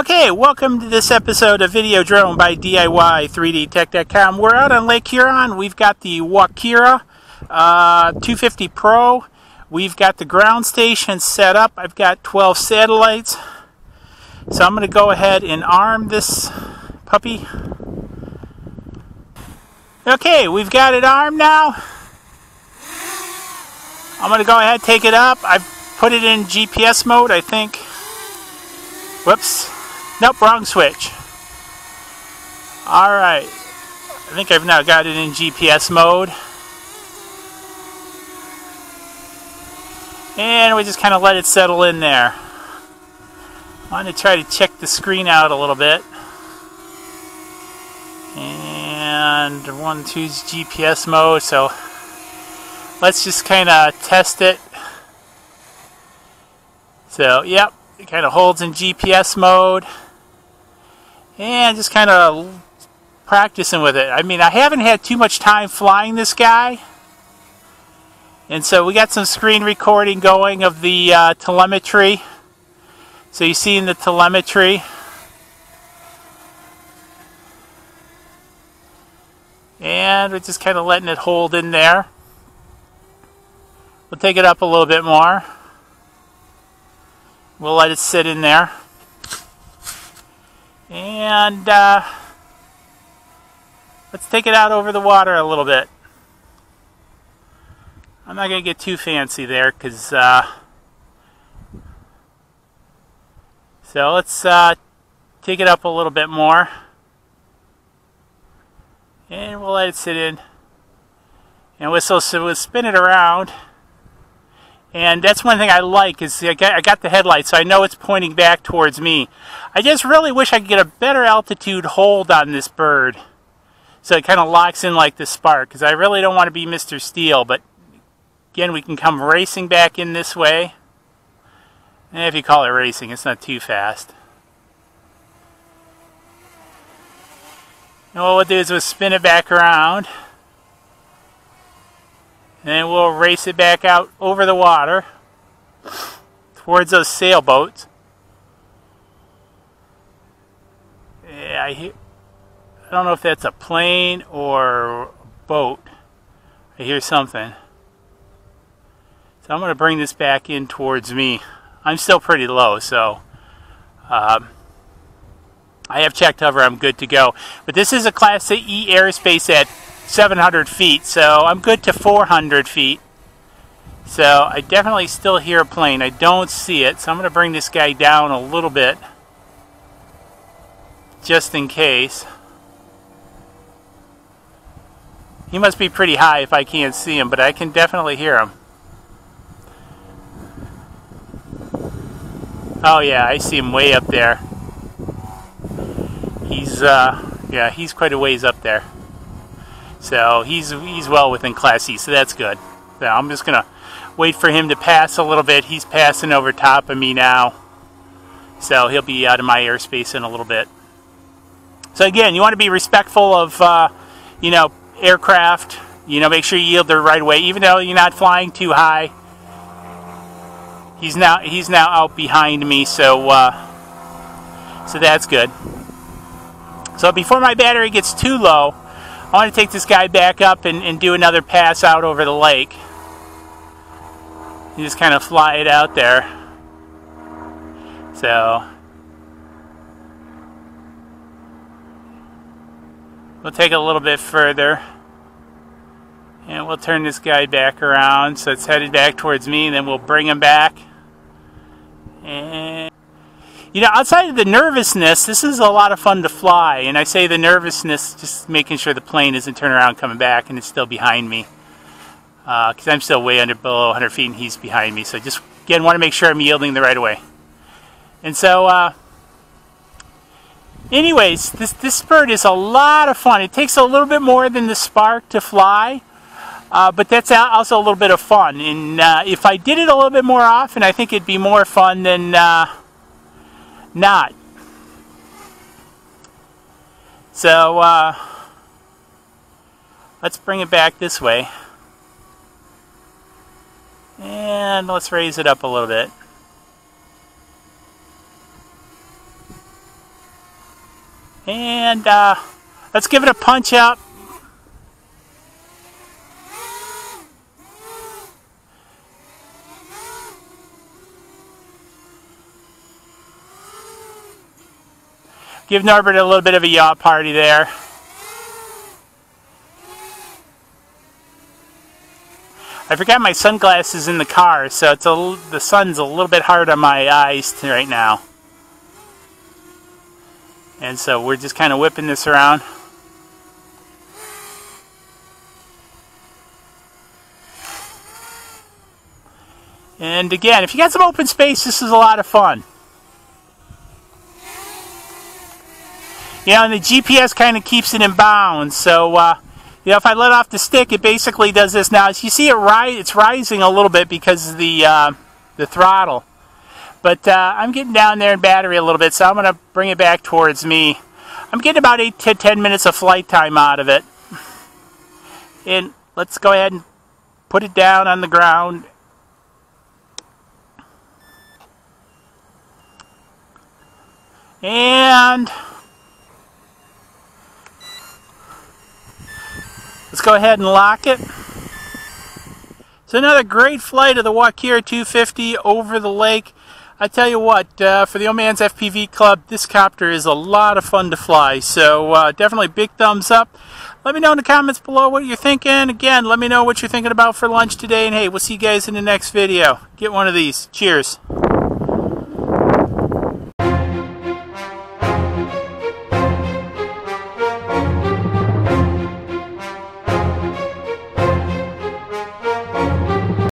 Okay, welcome to this episode of Video Drone by DIY3DTech.com. We're out on Lake Huron. We've got the Walkera uh, 250 Pro. We've got the ground station set up. I've got 12 satellites. So I'm going to go ahead and arm this puppy. Okay, we've got it armed now. I'm going to go ahead and take it up. I've put it in GPS mode, I think. Whoops. Nope, wrong switch. Alright. I think I've now got it in GPS mode. And we just kind of let it settle in there. I'm going to try to check the screen out a little bit. And one, two's GPS mode, so let's just kind of test it. So, yep, it kind of holds in GPS mode. And just kind of practicing with it. I mean, I haven't had too much time flying this guy. And so we got some screen recording going of the uh, telemetry. So you see in the telemetry. And we're just kind of letting it hold in there. We'll take it up a little bit more. We'll let it sit in there. And uh, let's take it out over the water a little bit. I'm not going to get too fancy there because uh, so let's uh, take it up a little bit more and we'll let it sit in and so, so we'll spin it around and that's one thing I like is I got, the headlights, so I know it's pointing back towards me. I just really wish I could get a better altitude hold on this bird. So it kind of locks in like the spark, because I really don't want to be Mr. Steel. but again, we can come racing back in this way. And if you call it racing, it's not too fast. And what we'll do is we'll spin it back around. And then we'll race it back out over the water towards those sailboats. Yeah, I, hear, I don't know if that's a plane or a boat. I hear something. So I'm going to bring this back in towards me. I'm still pretty low, so um, I have checked hover. I'm good to go. But this is a Class E airspace at 700 feet, so I'm good to 400 feet. So I definitely still hear a plane. I don't see it, so I'm going to bring this guy down a little bit just in case. He must be pretty high if I can't see him, but I can definitely hear him. Oh yeah, I see him way up there. He's, uh, yeah, he's quite a ways up there. So he's he's well within Class E, so that's good. So I'm just gonna wait for him to pass a little bit. He's passing over top of me now, so he'll be out of my airspace in a little bit. So again, you want to be respectful of uh, you know aircraft. You know, make sure you yield the right way, even though you're not flying too high. He's now he's now out behind me, so uh, so that's good. So before my battery gets too low, I want to take this guy back up and, and do another pass out over the lake. You just kind of fly it out there. So, we'll take it a little bit further. And we'll turn this guy back around so it's headed back towards me, and then we'll bring him back. And you know, outside of the nervousness, this is a lot of fun to fly. And I say the nervousness, just making sure the plane isn't turning around coming back and it's still behind me. Because uh, I'm still way under below 100 feet and he's behind me. So just, again, want to make sure I'm yielding the right way. And so, uh, anyways, this, this bird is a lot of fun. It takes a little bit more than the Spark to fly. Uh, but that's also a little bit of fun. And uh, if I did it a little bit more often, I think it'd be more fun than uh, not. So uh, let's bring it back this way. And let's raise it up a little bit. And uh, let's give it a punch up. Give Norbert a little bit of a yacht party there. I forgot my sunglasses in the car, so it's a, the sun's a little bit hard on my eyes right now. And so we're just kind of whipping this around. And again, if you got some open space, this is a lot of fun. You know, and the GPS kind of keeps it in bounds. So, uh, you know, if I let off the stick, it basically does this. Now, as you see it rise, it's rising a little bit because of the, uh, the throttle. But uh, I'm getting down there in battery a little bit, so I'm going to bring it back towards me. I'm getting about 8 to 10 minutes of flight time out of it. And let's go ahead and put it down on the ground. And let's go ahead and lock it. It's another great flight of the Walkera 250 over the lake. I tell you what, uh, for the Old Man's FPV Club, this copter is a lot of fun to fly. So uh, definitely big thumbs up. Let me know in the comments below what you're thinking. Again, let me know what you're thinking about for lunch today. And hey, we'll see you guys in the next video. Get one of these. Cheers.